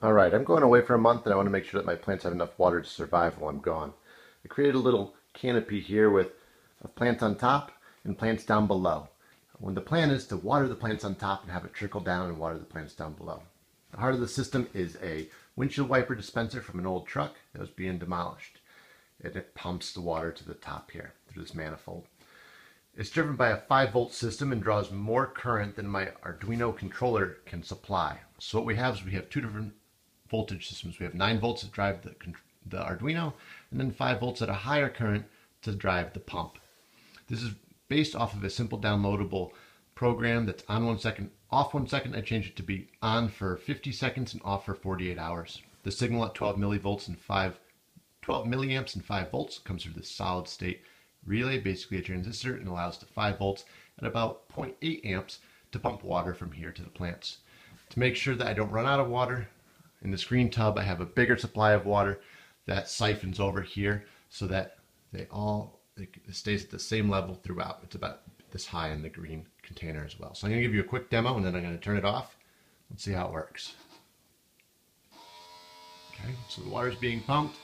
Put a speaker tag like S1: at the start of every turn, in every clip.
S1: All right, I'm going away for a month and I want to make sure that my plants have enough water to survive while I'm gone. I created a little canopy here with plants on top and plants down below. When the plan is to water the plants on top and have it trickle down and water the plants down below. The heart of the system is a windshield wiper dispenser from an old truck that was being demolished. And it pumps the water to the top here through this manifold. It's driven by a 5 volt system and draws more current than my Arduino controller can supply. So what we have is we have two different voltage systems. We have 9 volts to drive the, the Arduino, and then 5 volts at a higher current to drive the pump. This is based off of a simple downloadable program that's on one second, off one second. I change it to be on for 50 seconds and off for 48 hours. The signal at 12 millivolts and 5, 12 milliamps and 5 volts comes through the solid state relay, basically a transistor, and allows to 5 volts at about 0.8 amps to pump water from here to the plants. To make sure that I don't run out of water, in the green tub, I have a bigger supply of water that siphons over here so that they all, it stays at the same level throughout. It's about this high in the green container as well. So I'm gonna give you a quick demo and then I'm gonna turn it off and see how it works. Okay, so the water is being pumped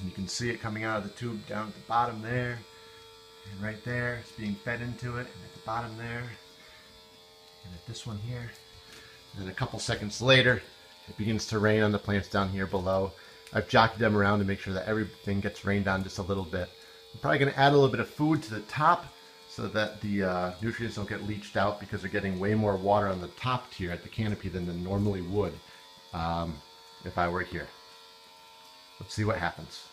S1: and you can see it coming out of the tube down at the bottom there and right there it's being fed into it and at the bottom there and at this one here and then a couple seconds later it begins to rain on the plants down here below. I've jockeyed them around to make sure that everything gets rained on just a little bit. I'm probably going to add a little bit of food to the top so that the uh, nutrients don't get leached out because they're getting way more water on the top tier at the canopy than they normally would um, if I were here. Let's see what happens.